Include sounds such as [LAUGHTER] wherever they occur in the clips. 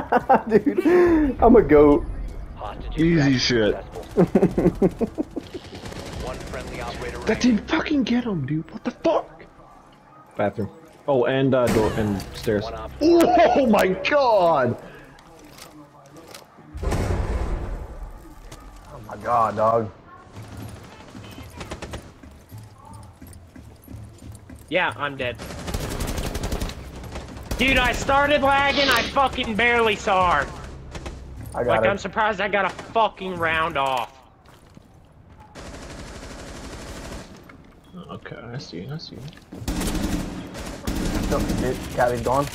[LAUGHS] Dude, I'm a goat. Hostage Easy shit. successful. One friendly operator That didn't fucking get him, dude. What the fuck? Bathroom. Oh, and uh, door and stairs. Oh my god! Oh my god, dog. Yeah, I'm dead. Dude, I started lagging, I fucking barely saw her. I got Like, it. I'm surprised I got a fucking round off. Okay, I see, I see. Jump the bitch. Caddy's gone.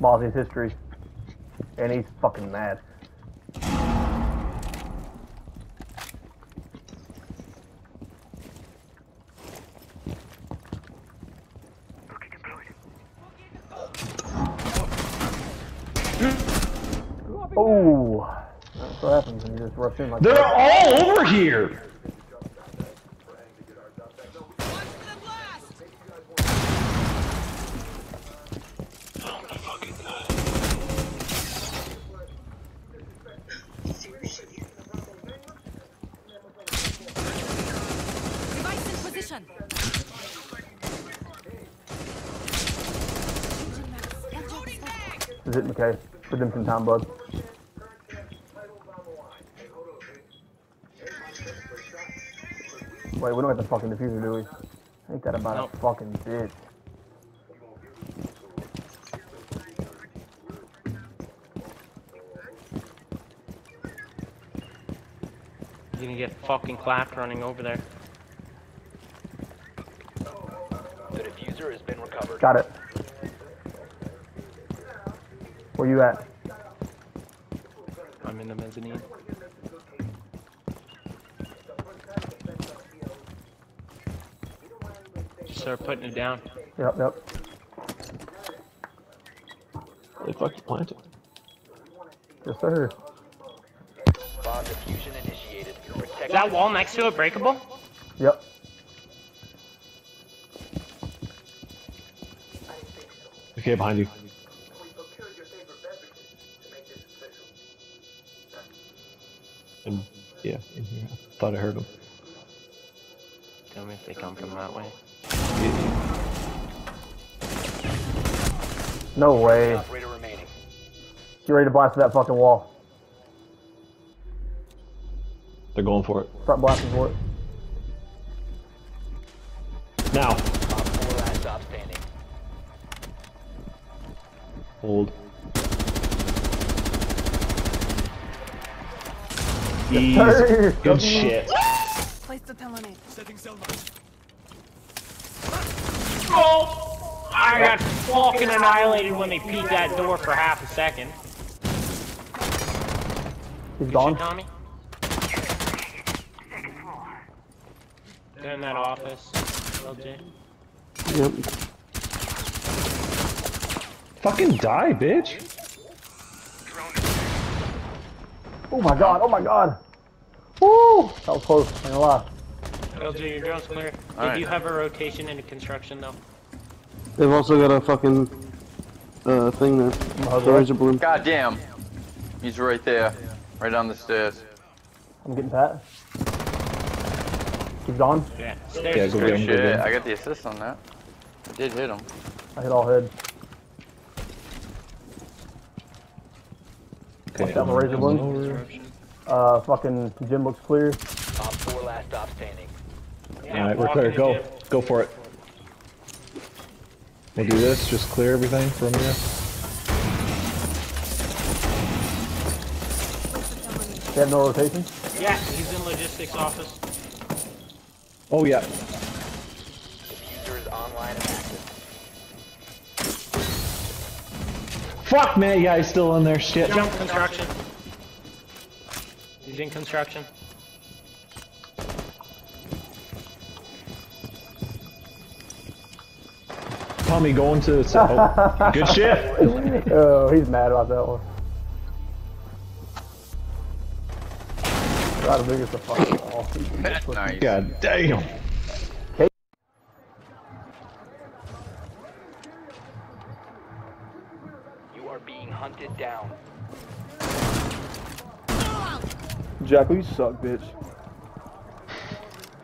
Mozzie's history. And he's fucking mad. Oh, that's what happens when you just rush in like They're that. all over here! Device in position. Is it McKay? Redemption time, bud. Wait, we don't have the fucking diffuser, do we? Ain't that about Nope. a fucking bitch? You're gonna get fucking clapped running over there. The diffuser has been recovered. Got it. Where you at? I'm in the mezzanine. Start putting it down. Yep, yep. They fucking planted. Yes, sir. Bomb diffusion initiated. Protect Is that wall next to it breakable? Yep. Okay, behind you. And yeah, in here. I thought I heard him. Tell me if they come from that way. No way. operator. Get ready to blast that fucking wall. They're going for it. Start blasting for it. Now. Op 4 last stop standing. Hold. Sir. Good shit. Place the telenate. Oh! I got fucking annihilated when they peeked that door for half a second. He's gone. Tommy? They're in that office. LJ. Yep. Fucking die, bitch. Oh my god, oh my god. Woo! That was close, ain't gonna lie. LJ, your drone's clear. Did Alright. you have a rotation into construction though? They've also got a fucking uh, thing there. hug The razor balloon. God damn. He's right there. Right on the stairs. I'm getting Pat. He's gone. Yeah. Yeah, Stairs go get Good him, go shit. get him. I got the assist on that. I did hit him. I hit all head. Okay, down the razor coming balloon. over. Uh, fucking gym looks clear. Yeah, Alright, we're clear. Go. gym. Go for it. We'll do this, just clear everything from here. They have no rotation. Yeah, he's in logistics office. Oh yeah. Diffuser is online and active. Fuck man, yeah, he's still in there. Shit. Jump construction. He's in construction. Tommy going to the. oh, [LAUGHS] good shit. [LAUGHS] Oh, he's mad about that one. God, big as a fucking wall. nice. God damn. You are being hunted down. Jackal, you suck, bitch.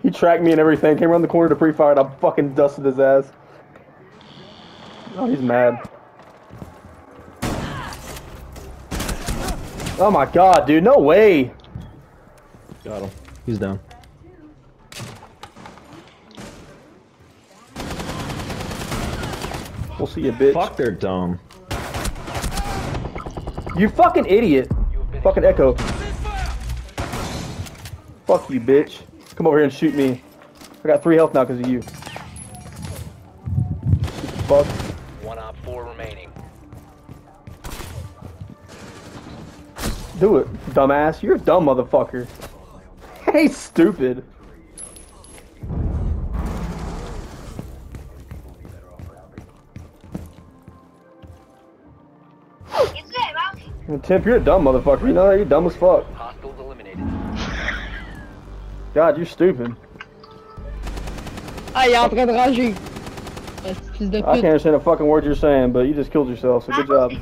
He tracked me and everything, came around the corner to pre-fire, and I fucking dusted his ass. Oh, he's mad. Oh my god, dude, no way! Got him. He's down. We'll see you, bitch. Fuck, they're dumb. You fucking idiot! You have been Fucking Echo. Fuck you, bitch. Come over here and shoot me. I got three health now because of you. Fuck. Do it, dumbass. You're a dumb motherfucker. Hey, stupid. And Timp, you're a dumb motherfucker. You know that? You're dumb as fuck. God, you're stupid. Il est en train de rager. Fils de I can't understand a fucking word you're saying, but you just killed yourself, so good job.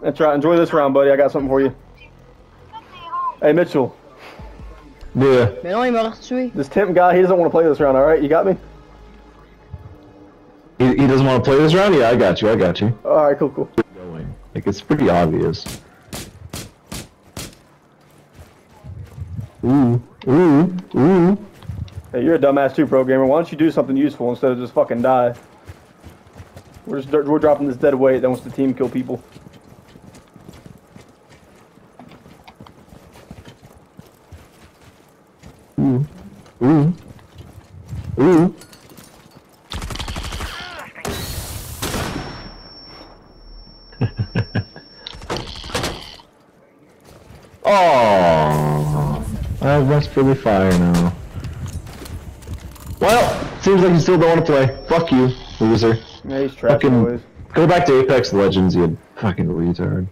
That's right. Enjoy this round, buddy. I got something for you. Hey, Mitchell. Yeah. Mais non, il m'a retué. This Timp guy, he doesn't want to play this round, alright? You got me? He, he doesn't want to play this round? Yeah, I got you. I got you. Alright, cool, cool. Going. Like, it's pretty obvious. Ooh. Ooh. Ooh. Hey, you're a dumbass too, pro gamer. Why don't you do something useful instead of just fucking die? We're just we're dropping this dead weight that wants the team kill people. Ooh. Ooh. Ooh. Oh, I must really fire now. Well, seems like you still don't want to play. Fuck you, loser. Yeah, he's Fucking-. Go back to Apex Legends, you fucking retard.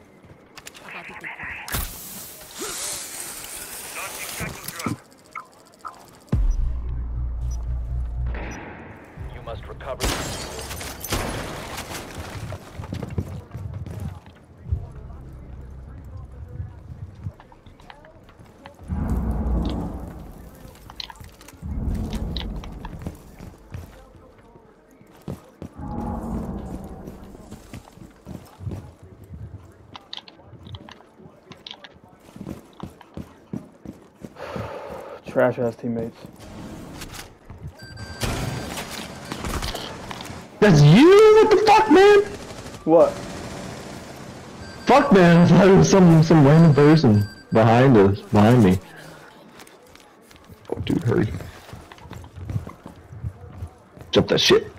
Trash ass teammates. That's you? What the fuck, man? What? Fuck, man. I thought it was some some random person behind us, behind me. Oh, dude, hurry. Jump that shit.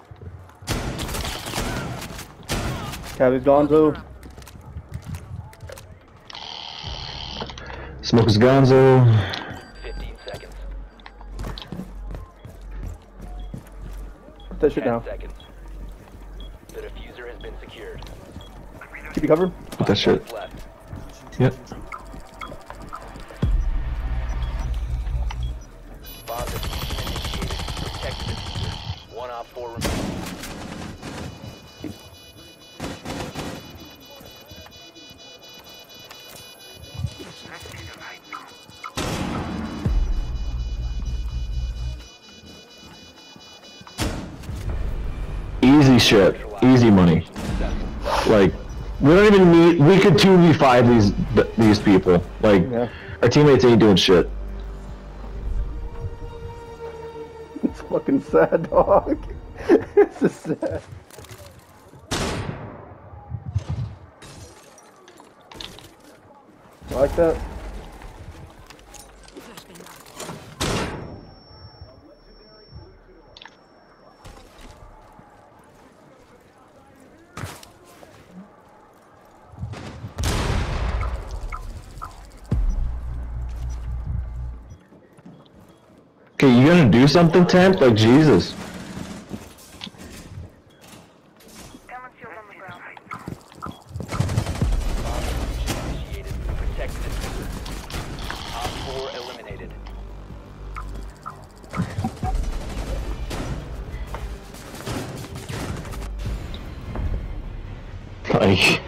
Cabby's Gonzo. Smoke is Gonzo. That shit 10 down. seconds. The diffuser has been secured. Keep you covered. Put that shit. Left. Yep. Bomb initiated. Protect the diffuser. One op four remaining. Shit. Easy money. Like, we don't even need. We could two v five these these people. Like, Yeah. our teammates ain't doing shit. It's fucking sad, dog. [LAUGHS] this is sad. You like that? shit, you gonna do something, Temp? Like, Jesus. Like,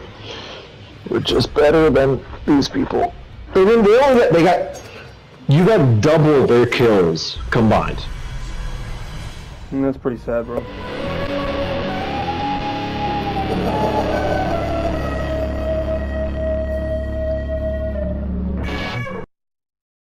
we're just better than these people. They didn't do all that. They got you got double their kills combined. That's pretty sad, bro.